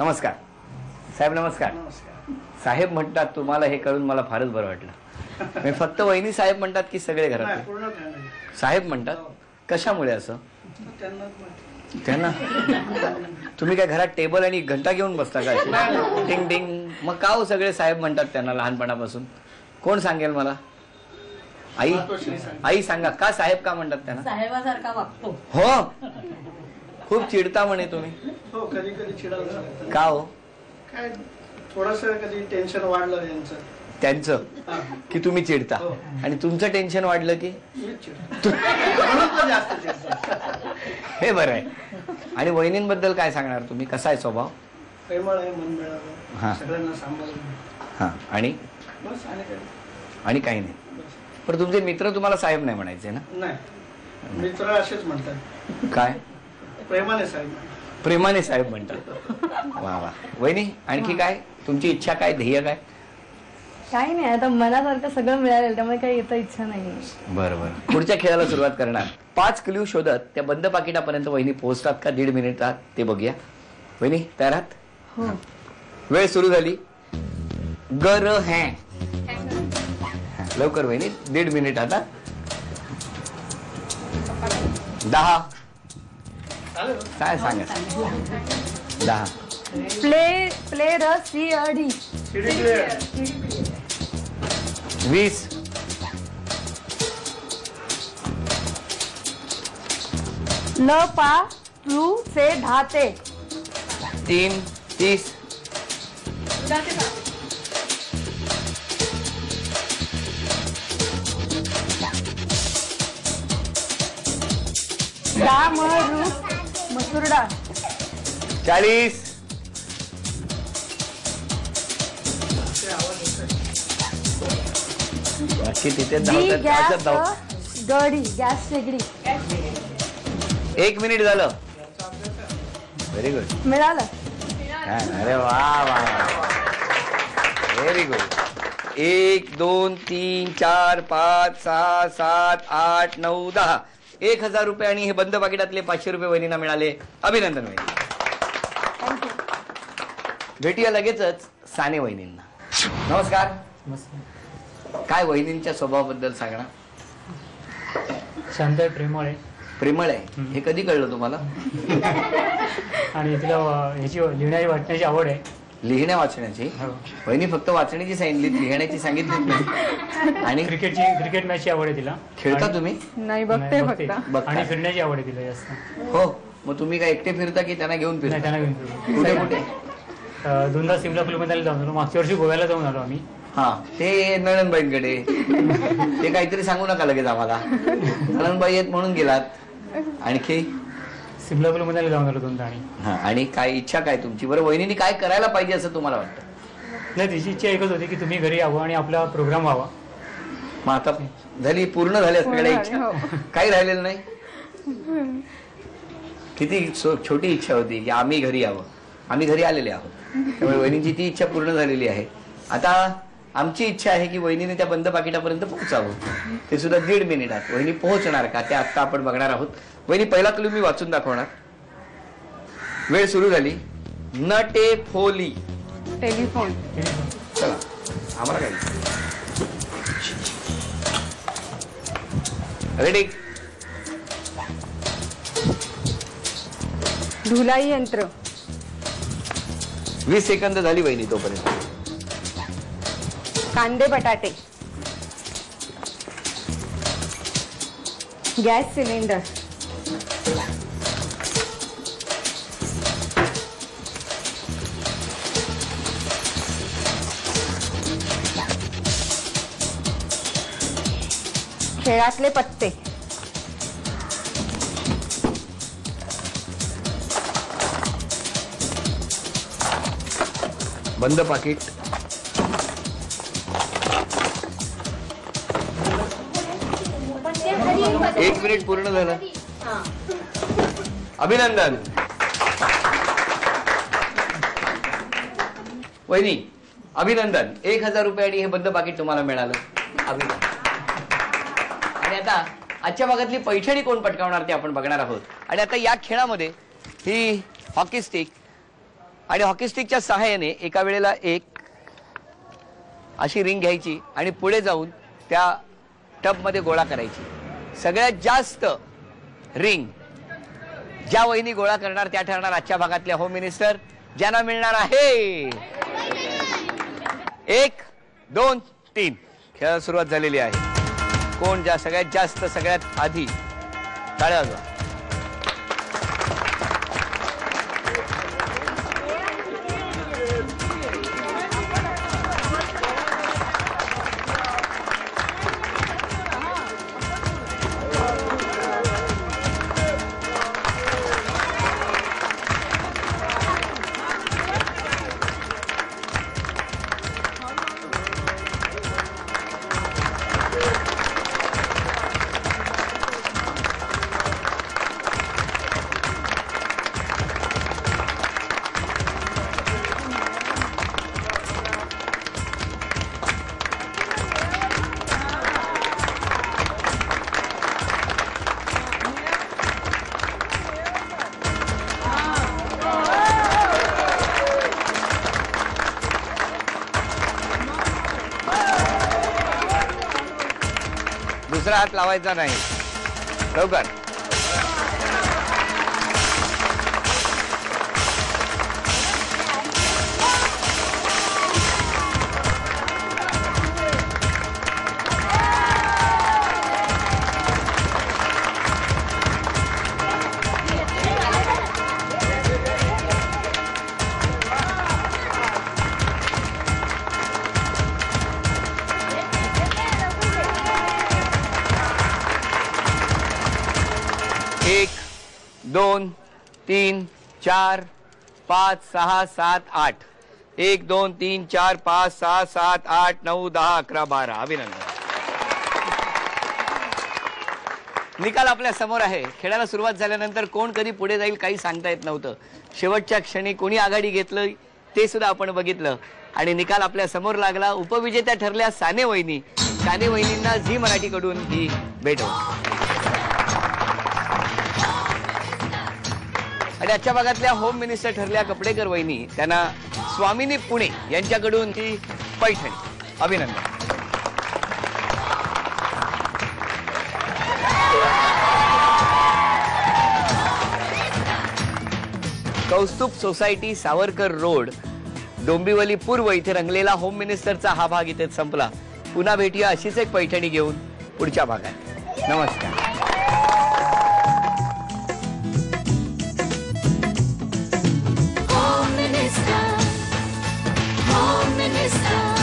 नमस्कार. साहेब नमस्कार. साहेब म्हणतात तुम्हाला हे करून मला फारच बरं वाटलं. मी फक्त वहिनी साहेब म्हणतात की सगळे नाही, घरात साहेब म्हणतात? कशामुळे असं? त्यांना तुम्ही काय घरात टेबल आणि घंटा घेऊन बसता का अशी? टिंग टिंग मग का हो सगळे साहेब म्हणतात त्यांना लहानपणापासून? कोण सांगेल मला? आई. आई सांगा. का साहेब का म्हणतात त्यांना? साहेबासारखा वागतो. हो. खूप चिडता म्हणे तुम्ही. हो कधी कधी. का हो? काय थोडस कधी टेन्शन वाढलं यांचं त्यांचं? की तुम्ही चिडता? हो. आणि तुमचं टेन्शन वाढलं की. हे बरं आहे. आणि वहिनींबद्दल काय सांगणार तुम्ही? कसा आहे स्वभाव? प्रेमळ आहे मन हा. मिळावं सगळ्यांना सांभाळून. हा. आणि? बस आणि काय? आणि काही नाही. पण तुमचे मित्र तुम्हाला साहेब नाही म्हणायचे ना? नाही. मित्र असेच म्हणतात. काय? प्रेमाने साहेब. प्रेमाने साहेब म्हणतात. वा वा. वहिनी आणखी काय? तुमची इच्छा काय? ध्येय काय? काही नाही आता मनासारखं सगळं मिळालेलं त्यामुळे काही येता इच्छा नाही. बरं बरं. पुढच्या खेळाला सुरुवात करणार. पाच क्ल्यू शोधत त्या बंद पाकिटापर्यंत वहिनी पोहोचतात का? दीड मिनिटात ते बघूया. वहिनी तयार आहात? हो. वेळ सुरू झाली. गर है. लवकर वहिनी. दीड मिनिट आता. दहा. काय सांगत दहा। प्ले प्ले रस सी अडी वीस। ल पा रु से ढाते तीन तीस। राम रु मसुरडा चाळीस बाकी तिथे धावतात गडी गॅस शेगडी एक मिनिट झालं. व्हेरी गुड मिळालं. अरे वा वा व्हेरी गुड एक दोन तीन चार पाच सहा सात आठ नऊ दहा. एक हजार रुपये आणि हे बंद पाकिटातले पाचशे रुपये वहिनींना मिळाले. अभिनंदन वहिनी. भेटूया लगेचच साने वहिनींना. नमस्कार. काय वहिनींच्या स्वभावाबद्दल सांगणार? शांत प्रेमळ आहे. प्रेमळ आहे. हे कधी कळलं तुम्हाला? आणि तिला ह्याची लिहिण्याची वाटण्याची आवड आहे. लिहिण्या वाचण्याची. हो. वहिनी फक्त वाचण्याची सांगितली लिहिण्याची सांगितलीच नाही. आणि क्रिकेटची क्रिकेट मॅचची आवड आहे तिला. खेळता तुम्ही? नाही बघते फक्त. आणि फिरण्याची आवड आहे तिला जास्त. हो. मग तुम्ही काय एकटे फिरता की त्यांना घेऊन नाही फिरता त्यांना घेऊन. कुठे कुठे? दोनदा सिमला कुलमध्ये जाऊन आलो. मागच्या वर्षी गोव्याला जाऊन आलो आम्ही. हा. ते नळनबाईंकडे ते काहीतरी सांगू नका लगेच आम्हाला. नळनबाई आहेत म्हणून गेलात. आणखी? सिमला कुलमध्ये जाऊन आलो दोनदा आणि. हा आणि काय इच्छा काय तुमची? बरं वहिनीने काय करायला पाहिजे असं तुम्हाला वाटतं? नाही तिची इच्छा एकच होती की तुम्ही घरी यावं आणि आपला प्रोग्राम व्हावा. मग आता झाली पूर्ण झाली, इच्छा? काही राहिलेलं नाही? किती छो- छोटी इच्छा होती की आम्ही घरी यावं. आम्ही घरी आलेले आहोत. त्यामुळे वहिनीची ती इच्छा पूर्ण झालेली आहे. आता आमची इच्छा आहे की वहिनीने त्या बंद पाकिटापर्यंत पोहोचावं. ते सुद्धा दीड मिनिटात. वहिनी पोहोचणार का? ते आता आपण बघणार आहोत. वहिनी पहिला क्लू मी वाचून दाखवणार. वेळ सुरू झाली. नटे फोली टेलिफोन. चला आम्हाला काय? रेडी धुलाई यंत्र. वीस सेकंद झाली वहिनी तोपर्यंत. कांदे बटाटे. Gas cylinder. खेळातले पत्ते. बंद पाकिट. एक मिनिट पूर्ण झालं. अभिनंदन. वहिनी अभिनंदन. एक हजार रुपये आणि हे बंद पाकिट तुम्हाला मिळालं. अभिनंदन. आता आजच्या भागातली पैठणी कोण पटकावणार ते आपण बघणार आहोत. आणि आता या खेळामध्ये ही हॉकी स्टिक आणि हॉकी स्टिकच्या सहाय्याने एका वेळेला एक अशी रिंग घ्यायची आणि पुढे जाऊन त्या टबमध्ये गोळा करायची. सगळ्यात जास्त रिंग ज्या वहिनी गोळा करणार त्या ठरणार आजच्या भागातल्या होम मिनिस्टर ज्यांना मिळणार आहे एक दोन तीन. खेळाला सुरुवात झालेली आहे. कोण ज्या सगळ्यात जास्त सगळ्यात आधी? टाळ्या वाजवा. दुसरा हात लावायचा नाही. लवकर. दोन तीन चार पाच सहा सात आठ. एक दोन तीन चार पाच सहा सात आठ नऊ दहा अकरा बारा. अभिनंदन. निकाल आपल्यासमोर आहे. खेळाला सुरुवात झाल्यानंतर कोण कधी पुढे जाईल काही सांगता येत नव्हतं. शेवटच्या क्षणी कोणी आघाडी घेतलं ते सुद्धा आपण बघितलं. आणि निकाल आपल्यासमोर लागला. उपविजेत्या ठरल्या साने वहिनी. साने वहिनींना झी मराठीकडून ही भेट आणि आजच्या भागातल्या होम मिनिस्टर ठरल्या कपडेकर वहिनी त्यांना स्वामिनी पुणे यांच्याकडून ही पैठणी. अभिनंदन. कौस्तुभ सोसायटी सावरकर रोड डोंबिवली पूर्व इथे रंगलेला होम मिनिस्टरचा हा भाग इथे संपला. पुन्हा भेटूया अशीच एक पैठणी घेऊन पुढच्या भागात. नमस्कार. It's